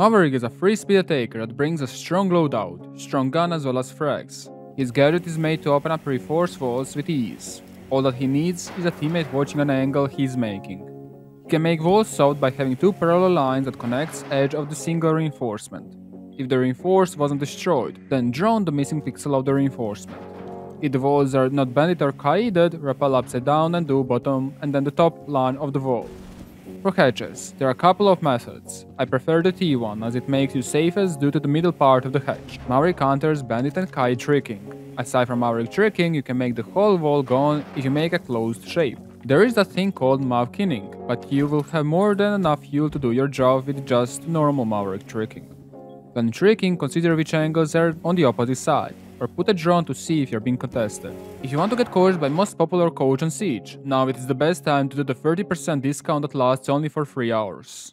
Maverick is a free speed attacker that brings a strong loadout, strong gun as well as frags. His gadget is made to open up reinforced walls with ease. All that he needs is a teammate watching an angle he's making. He can make walls south by having two parallel lines that connects edge of the single reinforcement. If the reinforced wasn't destroyed, then drone the missing pixel of the reinforcement. If the walls are not bandit or kaided, rappel upside down and do bottom and then the top line of the wall. For hatches, there are a couple of methods. I prefer the T one as it makes you safest due to the middle part of the hatch. Maverick counters bandit and Kaid tricking. Aside from Maverick tricking, you can make the whole wall gone if you make a closed shape. There is a thing called Mav kinning, but you will have more than enough fuel to do your job with just normal Maverick tricking. When tricking, consider which angles are on the opposite side, or put a drone to see if you're being contested. If you want to get coached by most popular coach on Siege, now it is the best time to do the 30% discount that lasts only for 3 hours.